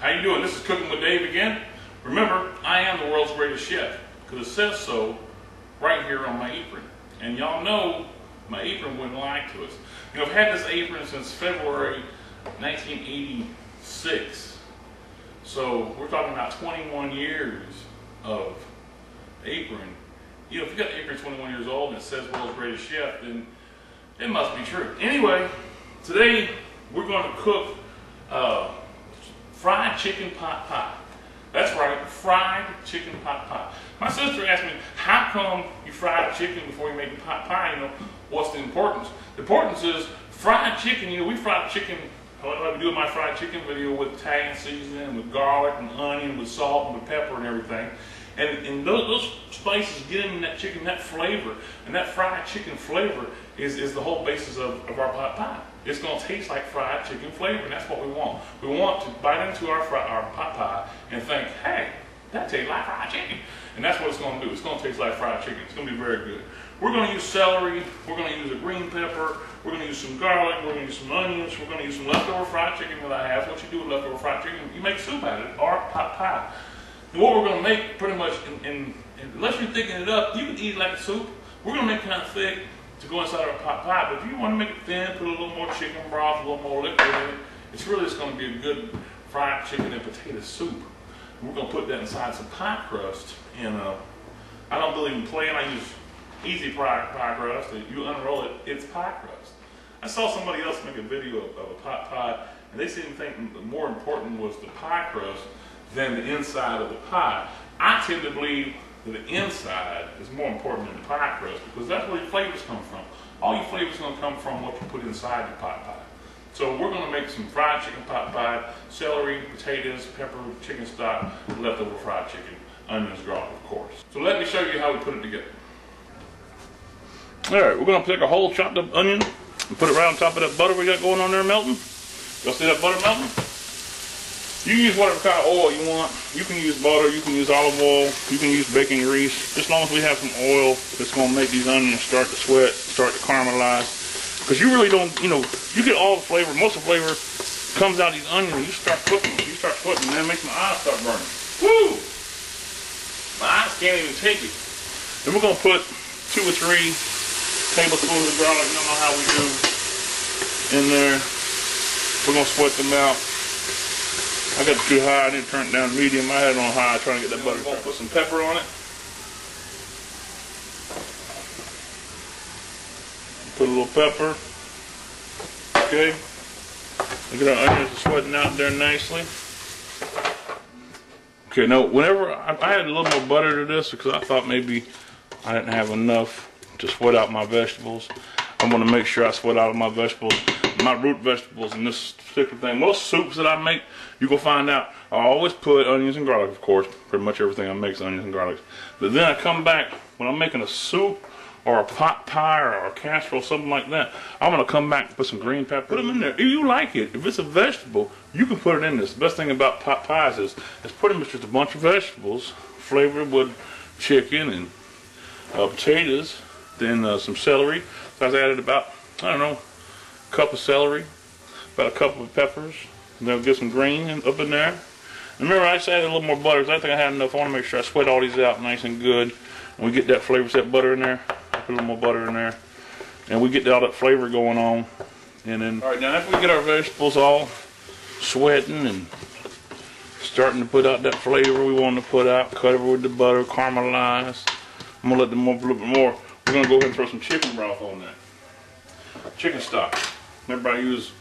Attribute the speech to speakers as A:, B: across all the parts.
A: How you doing? This is Cooking with Dave again. Remember, I am the world's greatest chef because it says so right here on my apron. And y'all know my apron wouldn't lie to us. You know, I've had this apron since February 1986. So we're talking about 21 years of apron. You know, if you got the apron 21 years old and it says world's greatest chef, then it must be true. Anyway, today we're going to cook uh, fried chicken pot pie. That's right, fried chicken pot pie. My sister asked me, how come you fried chicken before you make the pot pie? You know, what's the importance? The importance is fried chicken, you know, we fried chicken like we do in my fried chicken video with Italian seasoning, with garlic and onion, with salt and with pepper and everything. And, and those, those spices get in that chicken, that flavor, and that fried chicken flavor is, is the whole basis of, of our pot pie. It's going to taste like fried chicken flavor, and that's what we want. We want to bite into our, fry, our pot pie and think, hey, that tastes like fried chicken. And that's what it's going to do. It's going to taste like fried chicken. It's going to be very good. We're going to use celery. We're going to use a green pepper. We're going to use some garlic. We're going to use some onions. We're going to use some leftover fried chicken that I have. What you do with leftover fried chicken, you make soup out of it or pot pie. And what we're going to make pretty much, in, in, unless you're thickening it up, you can eat it like a soup. We're going to make kind of thick to go inside our pot pie. But if you want to make it thin, put a little more chicken broth, a little more liquid in it, it's really just going to be a good fried chicken and potato soup. And we're going to put that inside some pie crust. And uh, I don't believe in playing. I use easy pie, pie crust. You unroll it, it's pie crust. I saw somebody else make a video of, of a pot pie, and they seemed to think more important was the pie crust than the inside of the pie. I tend to believe the inside is more important than the pie crust because that's where your flavors come from. All your flavors going to come from what you put inside the pot pie. So we're going to make some fried chicken pot pie, celery, potatoes, pepper, chicken stock, leftover fried chicken, onions, garlic, of course. So let me show you how we put it together. All right, we're going to take a whole chopped up onion and put it right on top of that butter we got going on there melting. Y'all see that butter melting? You can use whatever kind of oil you want. You can use butter, you can use olive oil, you can use baking grease. As long as we have some oil that's going to make these onions start to sweat, start to caramelize. Because you really don't, you know, you get all the flavor, most of the flavor comes out of these onions you start cooking, you start putting, and then it makes my eyes start burning. Woo! My eyes can't even take it. Then we're going to put two or three tablespoons of garlic, you don't know how we do, in there. We're going to sweat them out. I got it too high. I didn't turn it down medium. I had it on high trying to get that butter. We're going to put some pepper on it. Put a little pepper. Okay. Look at our onions sweating out there nicely. Okay, now whenever I, I had a little more butter to this because I thought maybe I didn't have enough to sweat out my vegetables. I want to make sure I sweat out my vegetables, my root vegetables in this particular thing. Most soups that I make, you can find out, I always put onions and garlic, of course. Pretty much everything I make is onions and garlic. But then I come back, when I'm making a soup or a pot pie or a casserole, something like that, I'm going to come back and put some green pepper, put them in there. If you like it, if it's a vegetable, you can put it in this. The best thing about pot pies is it's pretty much just a bunch of vegetables flavored with chicken and uh, potatoes, then uh, some celery. So I added about, I don't know, cup of celery, about a couple of peppers, and then get some green up in there. And remember, I just added a little more butter because I think I had enough. I want to make sure I sweat all these out nice and good. And we get that flavor, that butter in there. I put a little more butter in there. And we get all that flavor going on. And then, all right, now after we get our vegetables all sweating and starting to put out that flavor we want to put out, cover with the butter, caramelize. I'm to let them move a little bit more. We're to go ahead and throw some chicken broth on that. Chicken stock. I use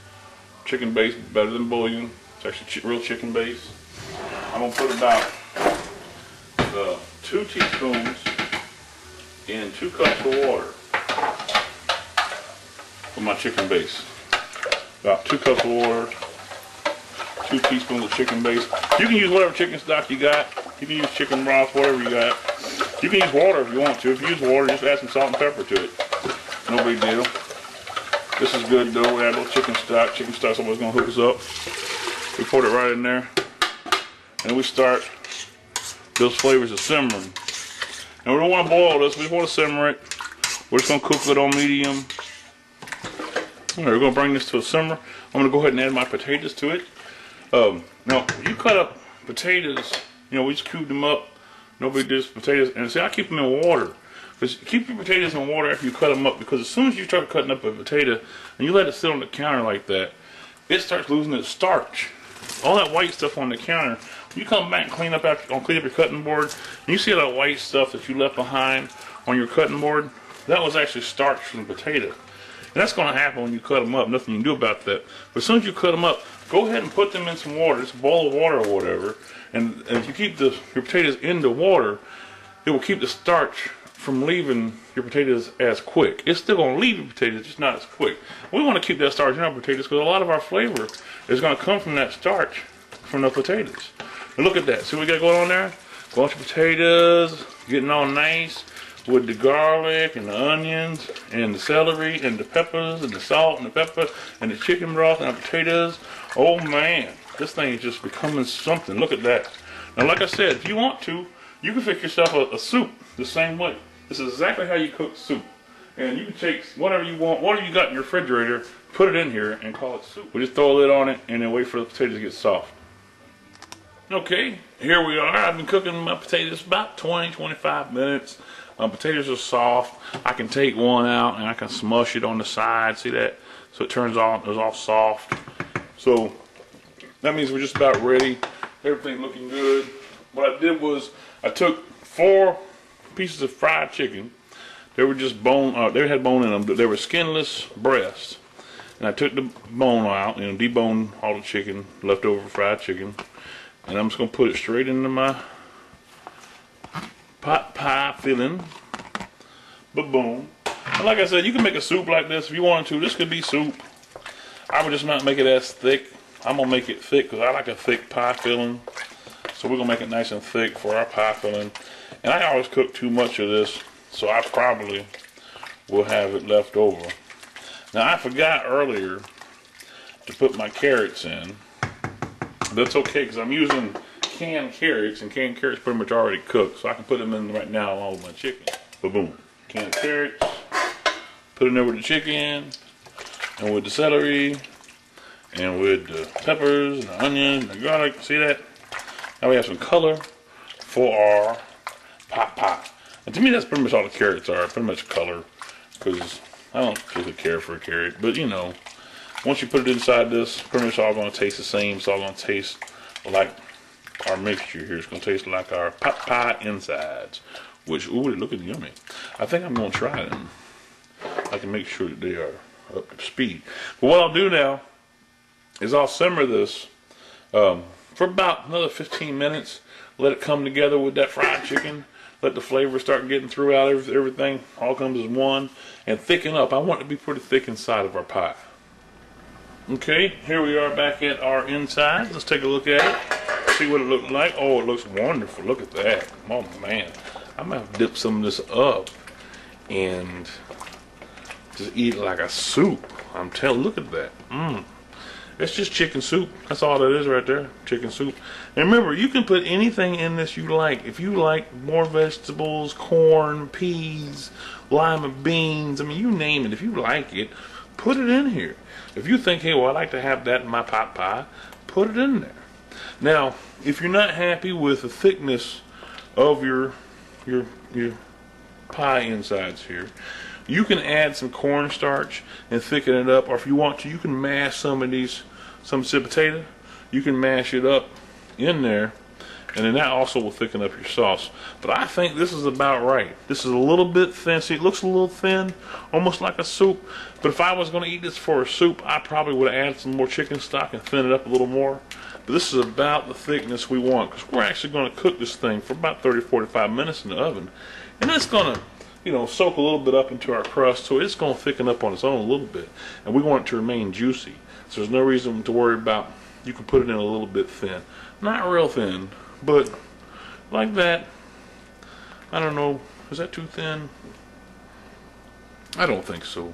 A: chicken base better than bouillon. It's actually ch real chicken base. I'm to put about uh, two teaspoons in two cups of water for my chicken base. About two cups of water, two teaspoons of chicken base. You can use whatever chicken stock you got. You can use chicken broth, whatever you got. You can use water if you want to. If you use water, just add some salt and pepper to it. No big deal. This is good though. We add a little chicken stock. Chicken stock's almost gonna hook us up. We put it right in there. And we start those flavors of simmering. And we don't want to boil this, we just want to simmer it. We're just gonna cook it on medium. Alright, we're gonna bring this to a simmer. I'm gonna go ahead and add my potatoes to it. Um, now, you cut up potatoes, you know, we just cubed them up. Nobody does potatoes. And see, I keep them in water. Because keep your potatoes in water after you cut them up. Because as soon as you start cutting up a potato and you let it sit on the counter like that, it starts losing its starch. All that white stuff on the counter. You come back and clean up after, clean up your cutting board, and you see all that white stuff that you left behind on your cutting board. That was actually starch from the potato. And that's going to happen when you cut them up. Nothing you can do about that. But as soon as you cut them up, go ahead and put them in some water, just a bowl of water or whatever. And, and if you keep the, your potatoes in the water, it will keep the starch from leaving your potatoes as quick. It's still going to leave your potatoes, just not as quick. We want to keep that starch in our potatoes because a lot of our flavor is going to come from that starch from the potatoes. Look at that. See what we got going on there? Bunch of potatoes, getting all nice with the garlic and the onions and the celery and the peppers and the salt and the pepper and the chicken broth and the potatoes. Oh man, this thing is just becoming something. Look at that. Now, like I said, if you want to, you can fix yourself a, a soup the same way. This is exactly how you cook soup. And you can take whatever you want, whatever you got in your refrigerator, put it in here and call it soup. We just throw a lid on it and then wait for the potatoes to get soft. Okay, here we are. I've been cooking my potatoes about 20, 25 minutes. My potatoes are soft. I can take one out and I can smush it on the side. See that? So it turns all, it's all soft. So that means we're just about ready. Everything looking good. What I did was I took four pieces of fried chicken. They were just bone, uh, they had bone in them. They were skinless breasts. And I took the bone out, know, deboned all the chicken, leftover fried chicken. And I'm just going to put it straight into my pot pie filling. Ba-boom. And like I said, you can make a soup like this if you wanted to. This could be soup. I would just not make it as thick. I'm going to make it thick because I like a thick pie filling. So we're going to make it nice and thick for our pie filling. And I always cook too much of this, so I probably will have it left over. Now I forgot earlier to put my carrots in. That's okay because I'm using canned carrots and canned carrots pretty much already cooked. So I can put them in right now along with my chicken. Boom, boom. Canned carrots. Put there with the chicken and with the celery and with the peppers and the onions and the garlic. See that? Now we have some color for our pot pot. And to me, that's pretty much all the carrots are. Pretty much color. Because I don't really care for a carrot. But you know, once you put it inside this, pretty much all going to taste the same. It's all going to taste like our mixture here. It's going to taste like our pot pie insides. Which, ooh, they look at yummy. I think I'm going to try them. I can make sure that they are up to speed. But what I'll do now is I'll simmer this um, for about another 15 minutes. Let it come together with that fried chicken. Let the flavor start getting throughout everything. All comes as one. And thicken up. I want it to be pretty thick inside of our pie. Okay, here we are back at our inside. Let's take a look at it. See what it looks like. Oh, it looks wonderful. Look at that. Oh, man. I might have to dip some of this up and just eat it like a soup. I'm telling, look at that. Mmm. It's just chicken soup. That's all that is right there. Chicken soup. And remember, you can put anything in this you like. If you like more vegetables, corn, peas, lima beans, I mean, you name it. If you like it, put it in here. If you think, hey, well, I'd like to have that in my pot pie, put it in there. Now, if you're not happy with the thickness of your your your pie insides here, you can add some cornstarch and thicken it up, or if you want to, you can mash some of these, some sweet potato, you can mash it up in there, and then that also will thicken up your sauce. But I think this is about right. This is a little bit thin. See, it looks a little thin, almost like a soup. But if I was going to eat this for a soup, I probably would have added some more chicken stock and thin it up a little more. But this is about the thickness we want because we're actually going to cook this thing for about 30-45 minutes in the oven. And it's going to, you know, soak a little bit up into our crust, so it's going to thicken up on its own a little bit. And we want it to remain juicy. So there's no reason to worry about, you can put it in a little bit thin. Not real thin, but like that. I don't know, is that too thin? I don't think so.